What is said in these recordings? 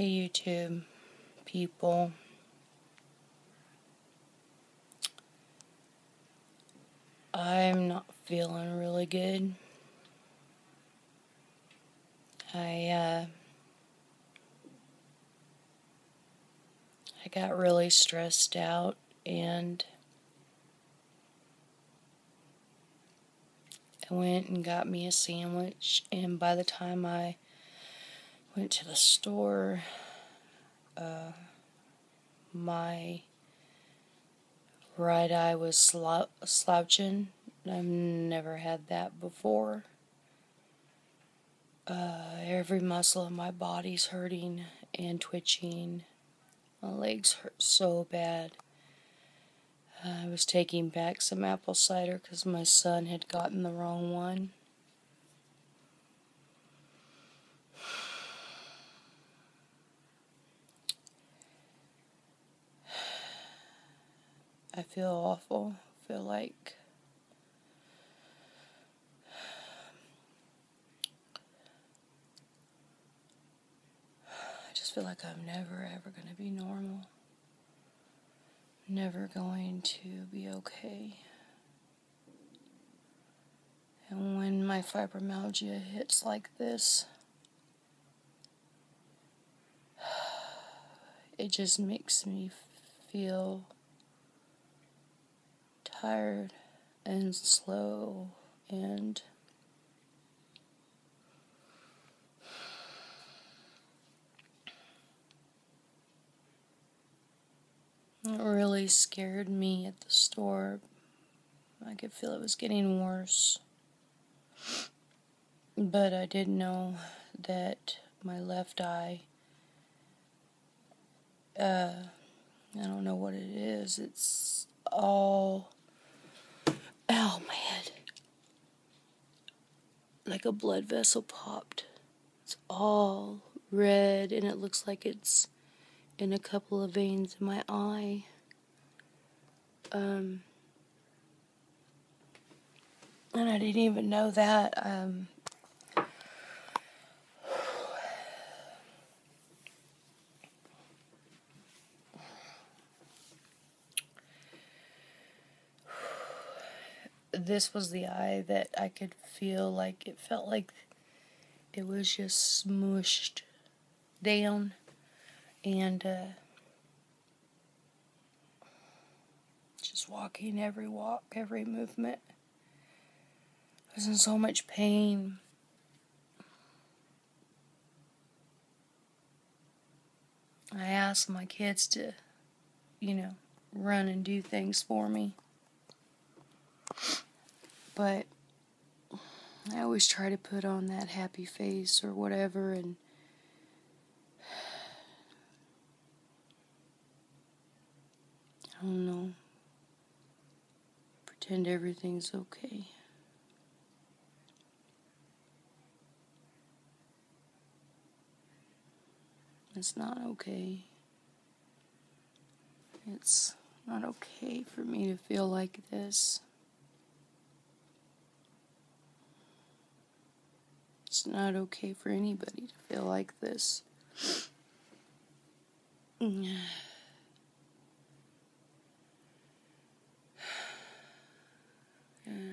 Hey YouTube people. I'm not feeling really good. I uh I got really stressed out and I went and got me a sandwich and by the time I went to the store uh, my right eye was slou slouching. I've never had that before. Uh, every muscle in my body's hurting and twitching. My legs hurt so bad. I was taking back some apple cider because my son had gotten the wrong one. I feel awful. I feel like I just feel like I'm never ever going to be normal. Never going to be okay. And when my fibromyalgia hits like this, it just makes me feel tired and slow and it really scared me at the store. I could feel it was getting worse. But I did know that my left eye, uh, I don't know what it is. It's all Ow, my head. Like a blood vessel popped. It's all red and it looks like it's in a couple of veins in my eye. Um, and I didn't even know that. Um, this was the eye that I could feel like it felt like it was just smushed down and uh, just walking every walk, every movement. I was in so much pain. I asked my kids to, you know, run and do things for me. But I always try to put on that happy face or whatever and I don't know. Pretend everything's okay. It's not okay. It's not okay for me to feel like this. It's not okay for anybody to feel like this. I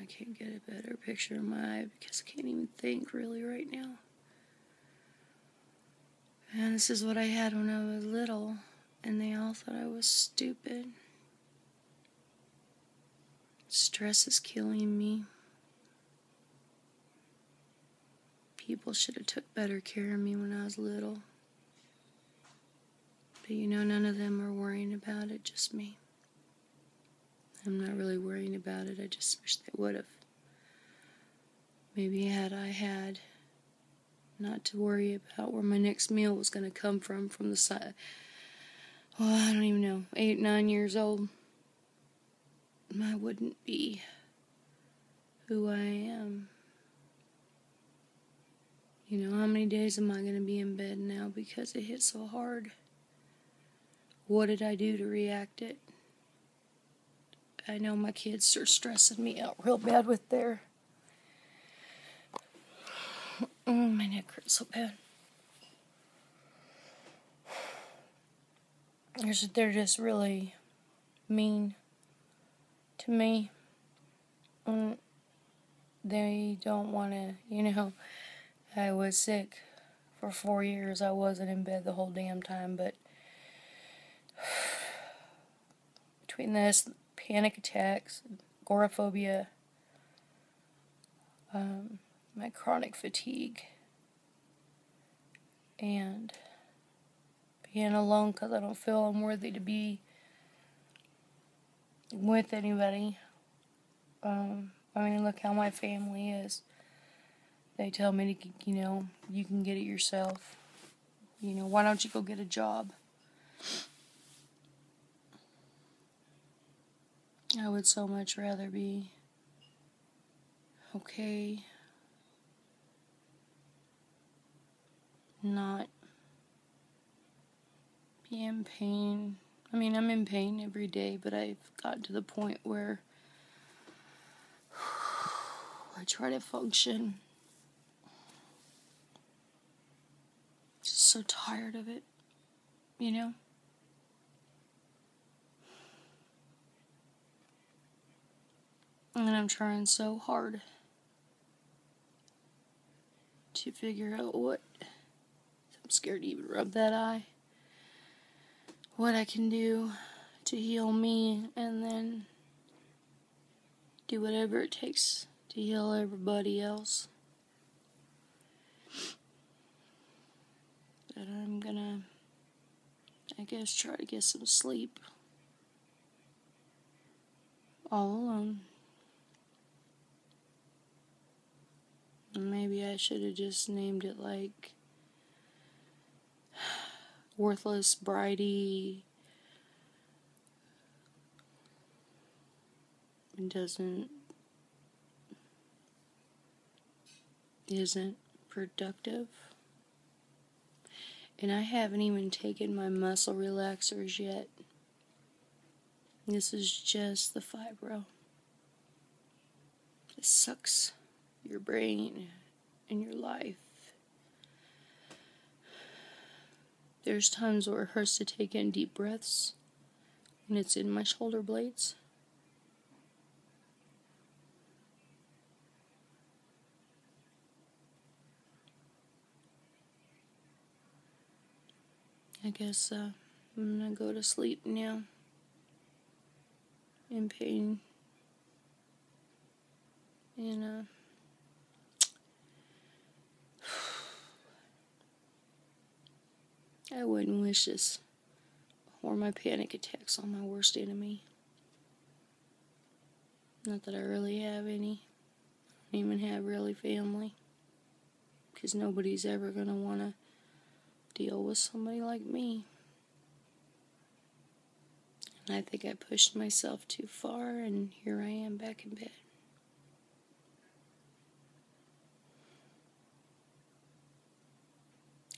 can't get a better picture of my eye because I can't even think really right now. And this is what I had when I was little, and they all thought I was stupid. Stress is killing me. People should have took better care of me when I was little. But you know, none of them are worrying about it, just me. I'm not really worrying about it, I just wish they would have. Maybe had I had not to worry about where my next meal was going to come from, from the side. Well, I don't even know, eight, nine years old, I wouldn't be who I am. You know, how many days am I going to be in bed now because it hit so hard? What did I do to react it? I know my kids are stressing me out real bad with their. Oh, my neck hurts so bad. they're just really mean to me. And they don't want to, you know, I was sick for four years. I wasn't in bed the whole damn time, but between this, panic attacks, agoraphobia, um, my chronic fatigue, and being alone because I don't feel I'm worthy to be with anybody. Um, I mean, look how my family is. They tell me to, you know, you can get it yourself. You know, why don't you go get a job? I would so much rather be okay, not be in pain. I mean, I'm in pain every day, but I've gotten to the point where I try to function. Just so tired of it, you know? And I'm trying so hard to figure out what. I'm scared to even rub that eye what I can do to heal me and then do whatever it takes to heal everybody else. I'm gonna, I guess, try to get some sleep all alone. Maybe I should have just named it like worthless, Brighty. doesn't isn't productive. And I haven't even taken my muscle relaxers yet. This is just the fibro. It sucks your brain and your life. There's times where it hurts to take in deep breaths when it's in my shoulder blades. I guess uh, I'm gonna go to sleep now. In pain. And uh, I wouldn't wish this or my panic attacks on my worst enemy. Not that I really have any. I don't even have really family. Because nobody's ever going to want to deal with somebody like me. And I think I pushed myself too far, and here I am back in bed.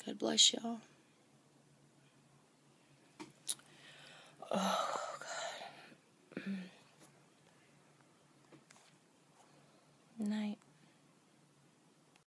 God bless y'all. Oh.